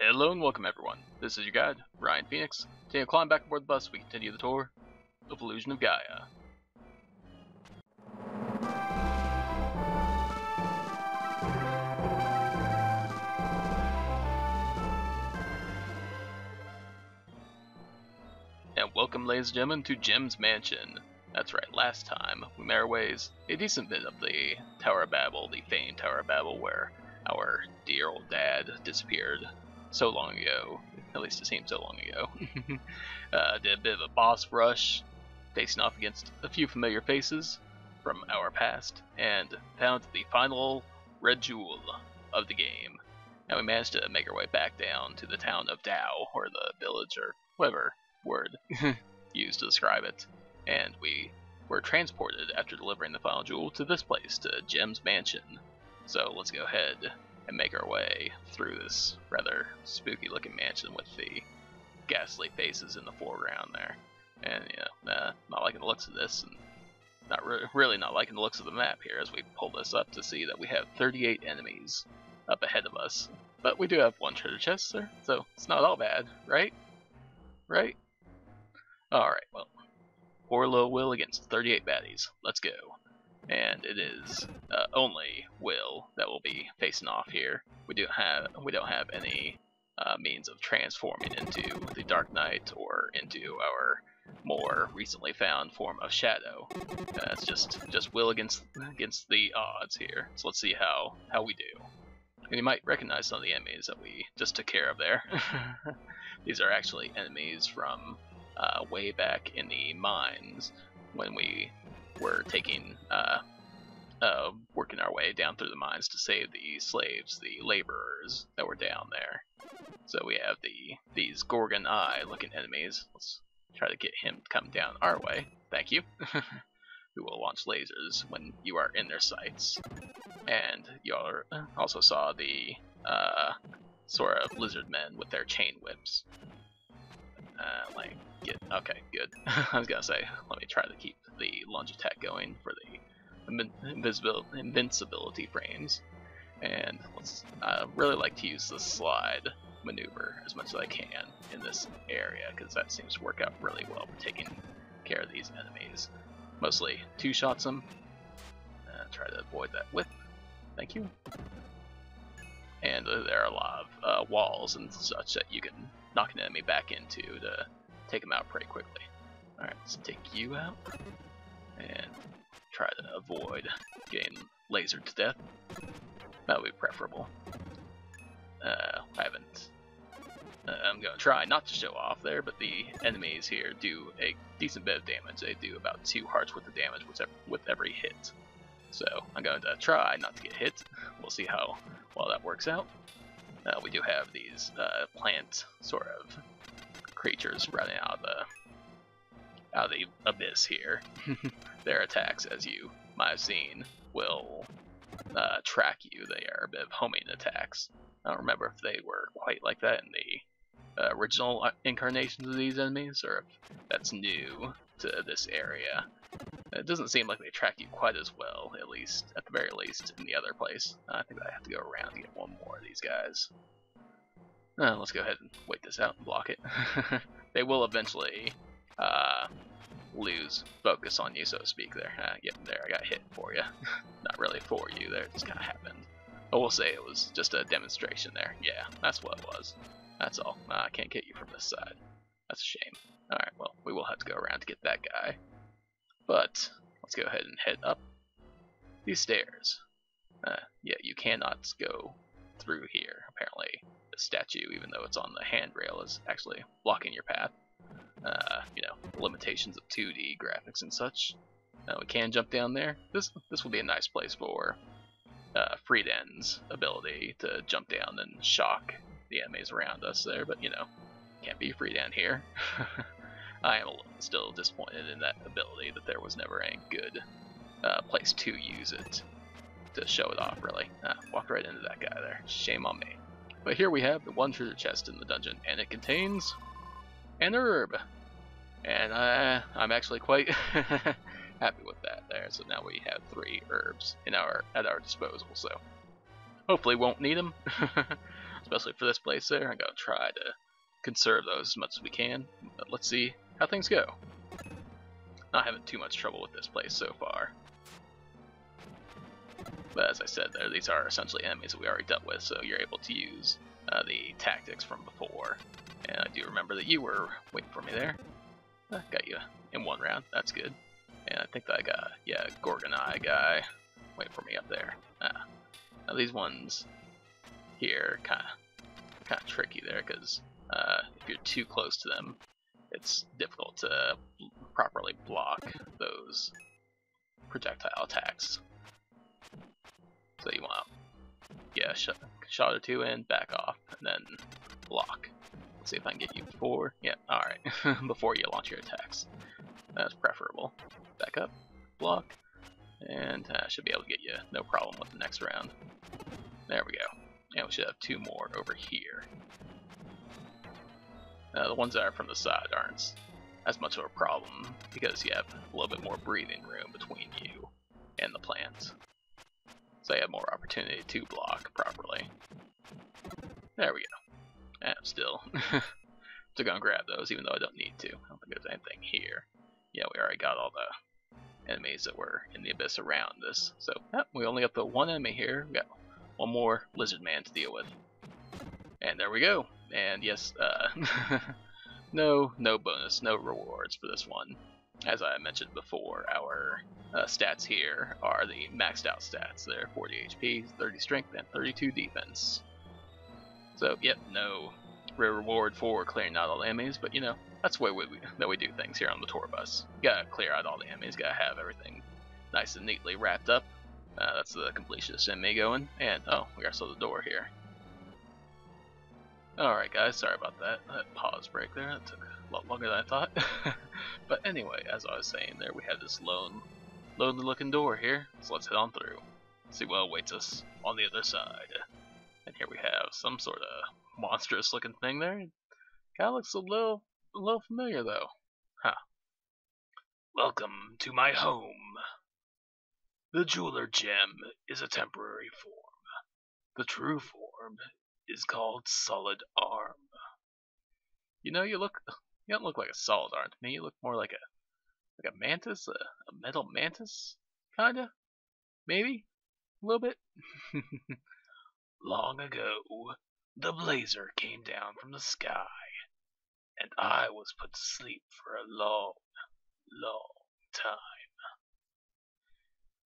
Hello and welcome everyone. This is your guide, Ryan Phoenix. Taking a climb back aboard the bus, we continue the tour of Illusion of Gaia. And welcome ladies and gentlemen to Gem's Mansion. That's right, last time we made our ways a decent bit of the Tower of Babel, the famed Tower of Babel, where our dear old dad disappeared so long ago. At least it seems so long ago. uh, did a bit of a boss rush, facing off against a few familiar faces from our past, and found the final red jewel of the game. And we managed to make our way back down to the town of Dao, or the village, or whatever word used to describe it. And we were transported after delivering the final jewel to this place, to Gem's mansion. So let's go ahead and make our way through this rather spooky looking mansion with the ghastly faces in the foreground there. And, you know, uh, not liking the looks of this, and not re really not liking the looks of the map here as we pull this up to see that we have 38 enemies up ahead of us. But we do have one treasure chest, sir, so it's not all bad, right? Right? Alright, well, Orlo will against 38 baddies. Let's go and it is uh, only Will that will be facing off here. We don't have we don't have any uh, means of transforming into the Dark Knight or into our more recently found form of Shadow. Uh, it's just just Will against against the odds here. So let's see how how we do. And you might recognize some of the enemies that we just took care of there. These are actually enemies from uh, way back in the mines when we we're taking uh, uh, working our way down through the mines to save the slaves, the laborers that were down there. So we have the these Gorgon Eye looking enemies. Let's try to get him to come down our way. Thank you. Who will launch lasers when you are in their sights. And you also saw the uh, sort of lizard men with their chain whips. Uh, like, get, okay, good. I was gonna say, let me try to keep the lunge attack going for the invincibility frames. And let's, I really like to use the slide maneuver as much as I can in this area, because that seems to work out really well for taking care of these enemies. Mostly two shots them. Uh, try to avoid that whip. Thank you. And there are a lot of uh, walls and such that you can knock an enemy back into to take them out pretty quickly. Alright, let's take you out and try to avoid getting lasered to death. That would be preferable. Uh, I haven't. Uh, I'm gonna try not to show off there, but the enemies here do a decent bit of damage. They do about two hearts worth of damage with every hit. So I'm going to try not to get hit. We'll see how well that works out. Uh, we do have these uh, plant sort of creatures running out of the out of the abyss here. Their attacks, as you might have seen, will uh, track you. They are a bit of homing attacks. I don't remember if they were quite like that in the uh, original uh, incarnations of these enemies, or if that's new to this area. It doesn't seem like they track you quite as well, at least, at the very least, in the other place. I think I have to go around to get one more of these guys. Uh, let's go ahead and wait this out and block it. they will eventually uh, lose focus on you, so to speak, there. Uh, yep, there, I got hit for you. Not really for you, there, it just kind of happened. But we'll say it was just a demonstration there. Yeah, that's what it was. That's all. Uh, I can't get you from this side. That's a shame. Alright, well, we will have to go around to get that guy. But, let's go ahead and head up these stairs. Uh, yeah, you cannot go through here, apparently. The statue, even though it's on the handrail, is actually blocking your path. Uh, you know, limitations of 2D graphics and such. Uh, we can jump down there. This this will be a nice place for uh, Freedan's ability to jump down and shock the enemies around us there, but you know, can't be Friedan here. I am still disappointed in that ability that there was never a good uh, place to use it to show it off, really. Ah, walked right into that guy there. Shame on me. But here we have the one treasure chest in the dungeon, and it contains an herb. And I, I'm actually quite happy with that there. So now we have three herbs in our at our disposal. So hopefully won't need them. especially for this place there. I'm gonna try to conserve those as much as we can. But let's see how things go. Not having too much trouble with this place so far. But as I said there, these are essentially enemies that we already dealt with, so you're able to use uh, the tactics from before. And I do remember that you were waiting for me there. Uh, got you in one round, that's good. And I think that I got, yeah, Gorgon Eye guy waiting for me up there. Ah. Now these ones here, kind of kind of tricky there, because uh, if you're too close to them, it's difficult to properly block those projectile attacks. So you want to, yeah, sh shot or two in, back off, and then block. Let's see if I can get you before, yeah, alright, before you launch your attacks. That's preferable. Back up, block, and I uh, should be able to get you no problem with the next round. There we go. And we should have two more over here. Uh, the ones that are from the side aren't as much of a problem because you have a little bit more breathing room between you and the plant. So you have more opportunity to block properly. There we go. And still, still gonna grab those even though I don't need to. I don't think there's anything here. Yeah, we already got all the enemies that were in the abyss around this. So, yep, we only got the one enemy here. We got one more lizard man to deal with. And there we go. And yes, uh, no, no bonus, no rewards for this one. As I mentioned before, our uh, stats here are the maxed out stats. They're 40 HP, 30 strength, and 32 defense. So, yep, no reward for clearing out all the enemies, but you know, that's the way we, that we do things here on the tour bus. You gotta clear out all the enemies, gotta have everything nice and neatly wrapped up. Uh, that's the completionist in me going, and oh, we got still the door here. Alright guys, sorry about that. That pause break there, that took a lot longer than I thought. but anyway, as I was saying there, we have this lone, lonely looking door here, so let's head on through. See what awaits us on the other side. And here we have some sort of monstrous looking thing there. Kinda looks a little, a little familiar though. Huh. Welcome to my home. The jeweler gem is a temporary form. The true form is called Solid Arm. You know, you look you don't look like a solid arm to me. You look more like a like a mantis, a, a metal mantis, kinda, maybe, a little bit. Long ago, the blazer came down from the sky, and I was put to sleep for a long, long time.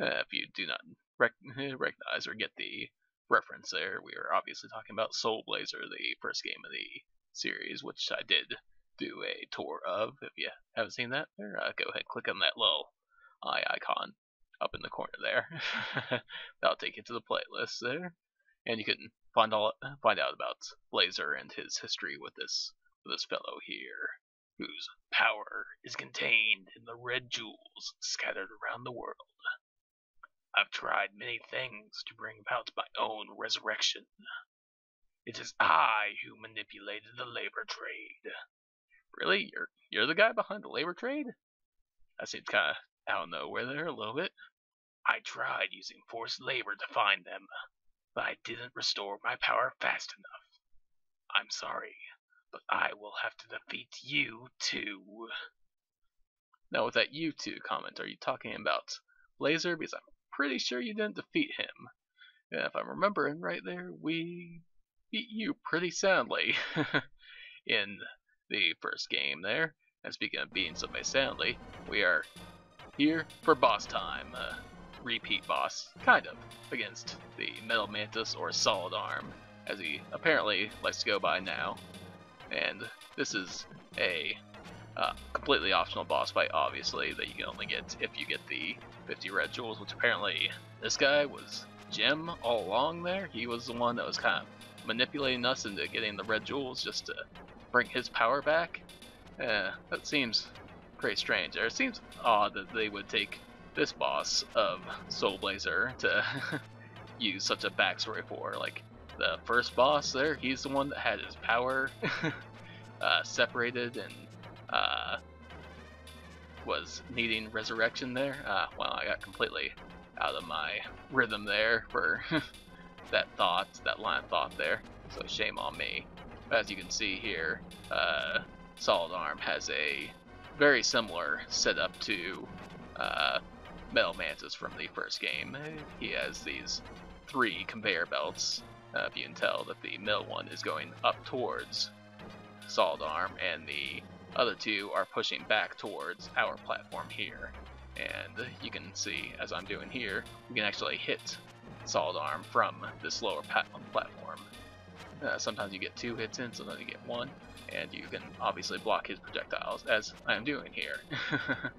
Uh, if you do not rec recognize or get the reference there. We are obviously talking about Soul Blazer, the first game of the series, which I did do a tour of. If you haven't seen that, there, uh, go ahead, click on that little eye icon up in the corner there. That'll take you to the playlist there, and you can find all find out about Blazer and his history with this with this fellow here, whose power is contained in the red jewels scattered around the world. I've tried many things to bring about my own resurrection. It is I who manipulated the labor trade. Really? You're you're the guy behind the labor trade? That seems kinda out of nowhere there a little bit. I tried using forced labor to find them, but I didn't restore my power fast enough. I'm sorry, but I will have to defeat you too. Now with that you two comment, are you talking about Blazer? Because I'm pretty sure you didn't defeat him. And if I'm remembering right there, we beat you pretty soundly in the first game there. And speaking of beating somebody soundly, we are here for boss time. Uh, repeat boss, kind of, against the Metal Mantis or Solid Arm, as he apparently likes to go by now. And this is a uh, completely optional boss fight, obviously, that you can only get if you get the 50 red jewels, which apparently this guy was Gem all along there. He was the one that was kind of manipulating us into getting the red jewels just to bring his power back. Uh, that seems pretty strange. Or it seems odd that they would take this boss of Soul Blazer to use such a backstory for. Like, the first boss there, he's the one that had his power uh, separated and uh, was needing resurrection there. Uh, well, I got completely out of my rhythm there for that thought, that line of thought there. so shame on me. As you can see here, uh, Solid Arm has a very similar setup to uh, Metal Mantis from the first game. He has these three conveyor belts. Uh, if you can tell that the middle one is going up towards Solid Arm, and the other two are pushing back towards our platform here. And you can see, as I'm doing here, we can actually hit Solid Arm from this lower platform. Uh, sometimes you get two hits in, sometimes you get one, and you can obviously block his projectiles, as I am doing here.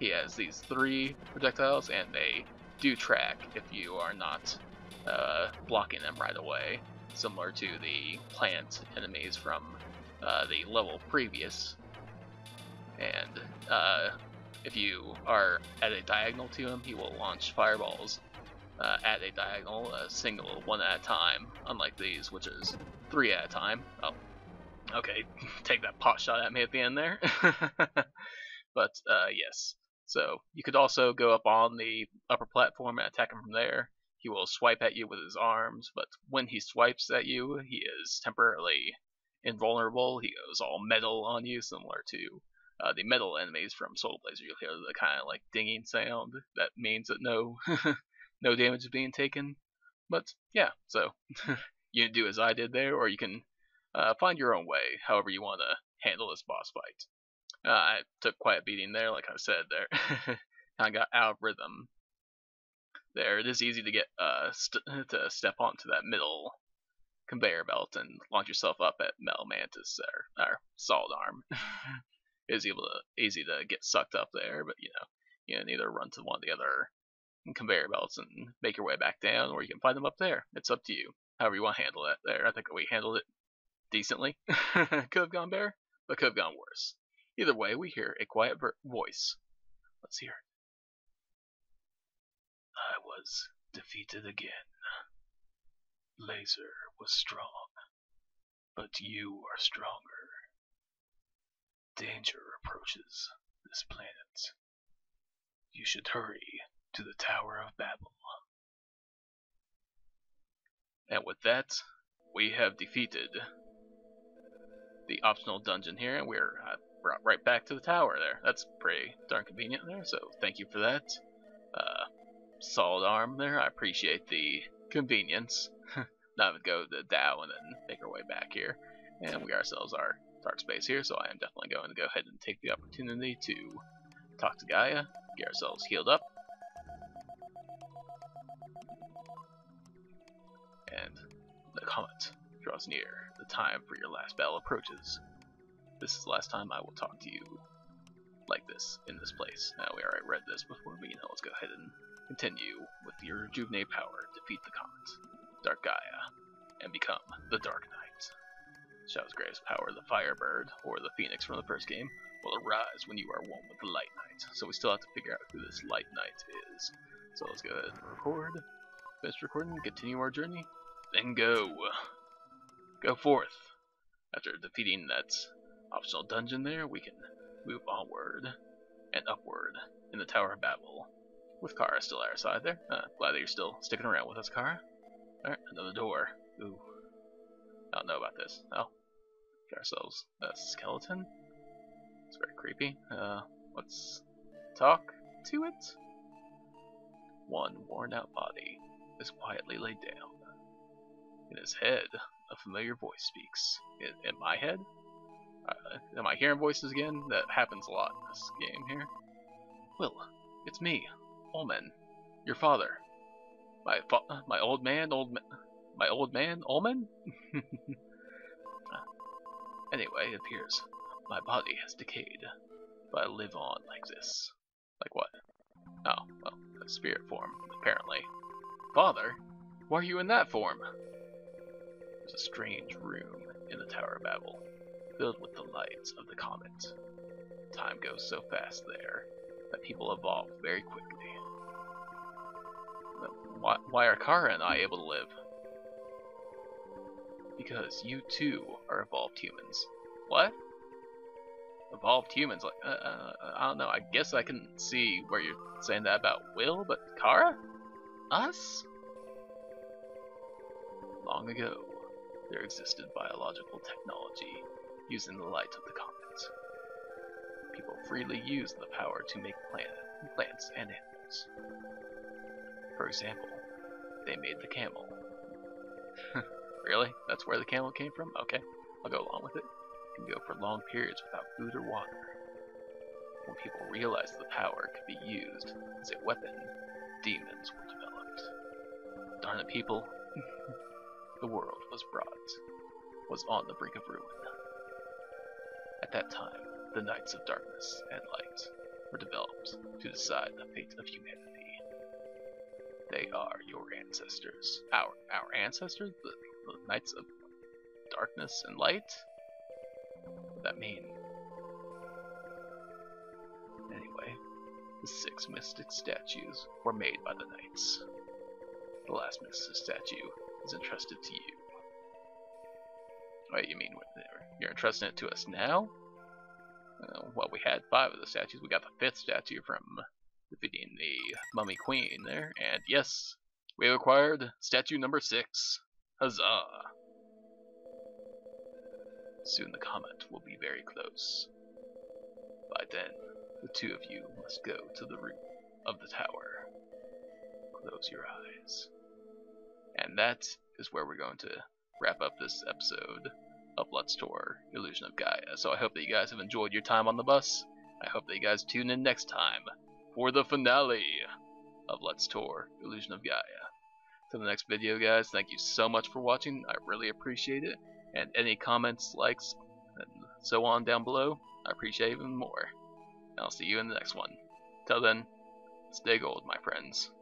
he has these three projectiles, and they do track if you are not uh, blocking them right away, similar to the plant enemies from uh, the level previous. And uh, if you are at a diagonal to him, he will launch fireballs uh, at a diagonal, a single, one at a time, unlike these, which is three at a time. Oh, okay, take that pot shot at me at the end there. but uh, yes, so you could also go up on the upper platform and attack him from there. He will swipe at you with his arms, but when he swipes at you, he is temporarily invulnerable. He goes all metal on you, similar to uh, the metal enemies from Soul Blazer. You'll hear the kind of like dinging sound that means that no no damage is being taken. But yeah, so you can do as I did there, or you can uh, find your own way, however you want to handle this boss fight. Uh, I took quite a beating there, like I said there. I got out of rhythm. There, it is easy to get uh, st to step onto that middle conveyor belt and launch yourself up at Metal Mantis or, or Solid Arm. It able to easy to get sucked up there, but you know, you can either run to one of the other conveyor belts and make your way back down, or you can find them up there. It's up to you. However you want to handle that there. I think we handled it decently. could have gone better, but could have gone worse. Either way, we hear a quiet voice. Let's hear it. I was defeated again. Blazer was strong, but you are stronger. Danger approaches this planet. You should hurry to the Tower of Babel. And with that, we have defeated the optional dungeon here, and we're uh, brought right back to the tower there. That's pretty darn convenient there, so thank you for that. Uh, solid arm there, I appreciate the convenience. Not even go to Dao and then make our way back here. And we ourselves our dark space here, so I am definitely going to go ahead and take the opportunity to talk to Gaia, get ourselves healed up, and the comet draws near. The time for your last battle approaches. This is the last time I will talk to you like this, in this place. Now, we already read this before, but you know, let's go ahead and continue with your rejuvenate power, defeat the comet, Dark Gaia, and become the Dark Knight. Shadow's greatest power, the Firebird, or the Phoenix from the first game, will arise when you are one with the Light Knight. So we still have to figure out who this Light Knight is. So let's go ahead and record. Finish recording, continue our journey, then go. Go forth. After defeating that optional dungeon there, we can move onward and upward in the Tower of Babel. With Kara still at our side there. Uh, glad that you're still sticking around with us, Kara. Alright, another door. Ooh. Don't know about this. Oh. Get ourselves a skeleton. It's very creepy. Uh, let's talk to it. One worn out body is quietly laid down. In his head, a familiar voice speaks. In, in my head? Uh, am I hearing voices again? That happens a lot in this game here. Will, it's me, Olman, your father. My fa my old man, old ma my old man, Olman? anyway, it appears my body has decayed, but I live on like this. Like what? Oh, well, a spirit form, apparently. Father? Why are you in that form? There's a strange room in the Tower of Babel, filled with the lights of the comet. Time goes so fast there that people evolve very quickly. Why, why are Kara and I able to live? Because you too are evolved humans. What? Evolved humans? Like, uh, uh, I don't know. I guess I can see where you're saying that about Will, but Kara? Us? Long ago, there existed biological technology using the light of the comet. People freely used the power to make plant, plants and animals. For example, they made the camel. really? That's where the camel came from? Okay, I'll go along with it. You Can go for long periods without food or water. When people realized the power could be used as a weapon, demons were developed. Darn it, people. the world was brought, was on the brink of ruin. At that time, the Knights of Darkness and Light were developed to decide the fate of humanity. They are your ancestors. Our our ancestors? The, the The knights of Darkness and Light? What that mean? Anyway, the six mystic statues were made by the Knights. The last mystic statue is entrusted to you. Wait, you mean you're entrusting it to us now? Uh, well, we had five of the statues. We got the fifth statue from defeating the Mummy Queen there. And yes, we have acquired statue number six. Huzzah! Soon the comet will be very close. By then, the two of you must go to the roof of the tower. Close your eyes. And that is where we're going to wrap up this episode of Let's Tour Illusion of Gaia. So I hope that you guys have enjoyed your time on the bus. I hope that you guys tune in next time for the finale of Let's Tour Illusion of Gaia. To the next video, guys, thank you so much for watching. I really appreciate it. And any comments, likes, and so on down below, I appreciate even more. And I'll see you in the next one. Till then, stay gold, my friends.